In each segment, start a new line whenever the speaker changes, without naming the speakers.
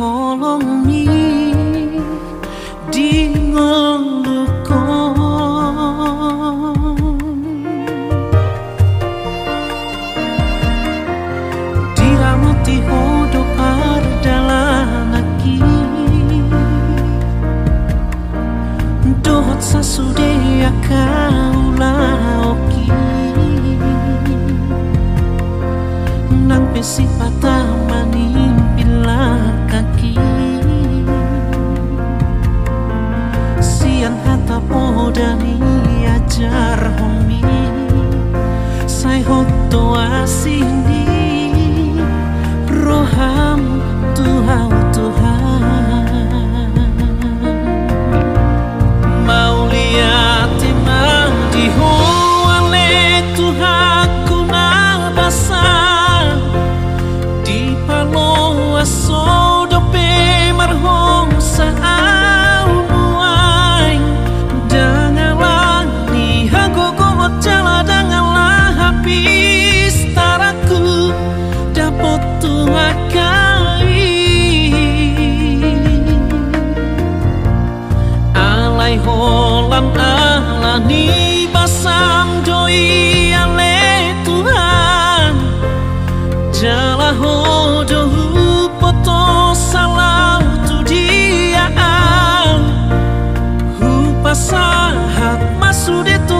Alani holong mi di Diramuti hodo pardalanaki Dohot sasude kaula oki. Nang pesi kaki. Sian hata podani ajar homi Sai hotto asini Roham tu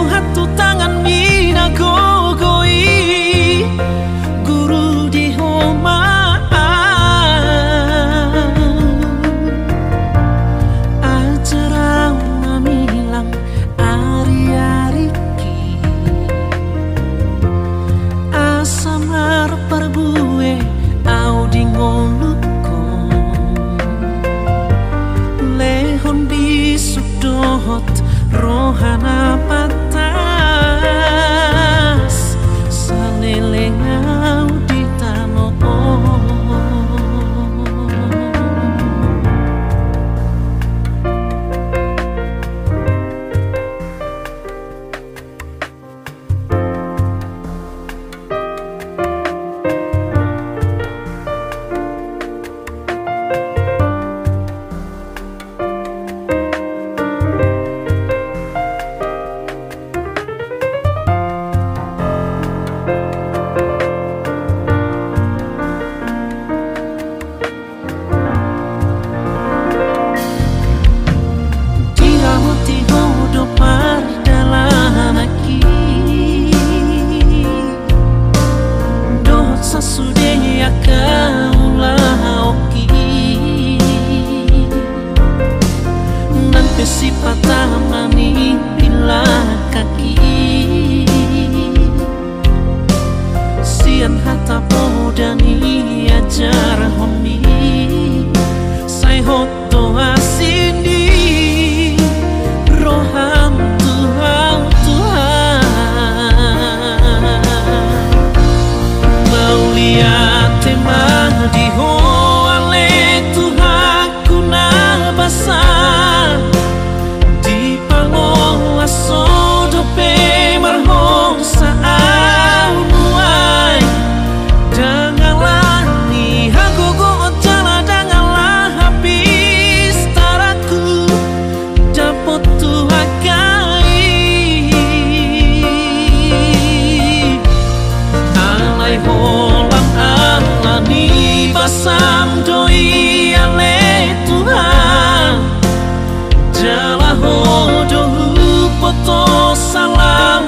hatu tangan mina gogoi. Guru di homa acara mamilang ari-ari ki asamar perbue au di ngoluko lehon di sudut rohana Di so lắm.